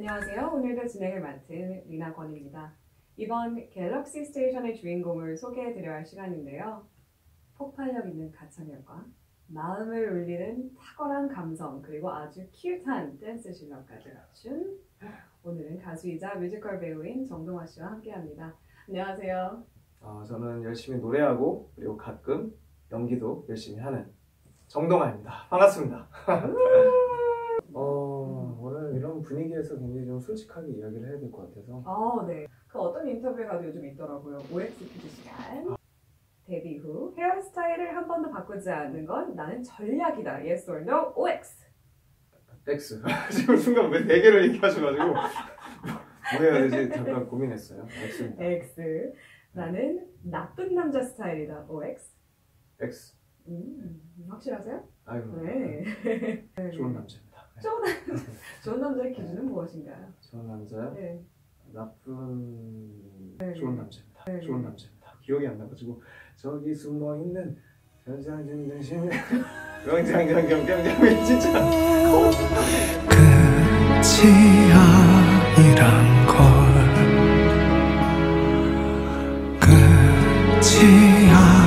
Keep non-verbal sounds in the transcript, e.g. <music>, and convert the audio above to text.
안녕하세요. 오늘도 진행을 맡은 리나권입니다. 이번 갤럭시 스테이션의 주인공을 소개해드려야 할 시간인데요. 폭발력 있는 가창력과 마음을 울리는 탁월한 감성 그리고 아주 cute한 댄스 실력까지 갖춘 오늘은 가수이자 뮤지컬 배우인 정동하 씨와 함께합니다. 안녕하세요. 어, 저는 열심히 노래하고 그리고 가끔 연기도 열심히 하는 정동하입니다. 반갑습니다. 분위기에서 굉장히 좀 솔직하게 이야기를 해야 될 것 같아서 아, 네. 그 어떤 인터뷰에 가도 요즘 있더라고요. OX 퀴즈 시간. 데뷔 후 헤어스타일을 한 번도 바꾸지 않는 건 나는 전략이다. Yes or no? OX. X <laughs> 지금 순간 왜 네 개를 얘기하셔가지고 뭐 해야 되지 잠깐 고민했어요. X입니다. X. 나는 나쁜 남자 스타일이다. OX. X. 음, 확실하세요? 아이고 네. 좋은 남자입니다. 네. 좋은, 좋은 남자의 기준은 무엇인가요? 좋은 남자요? 네. 나쁜 네. 좋은 남자입니다. 네. 좋은 남자입니다. 기억이 안 나가지고 저기 숨어 있는 전장전장신 <laughs> 명장장경장장이 진짜 끝이 아니란 걸 끝이 아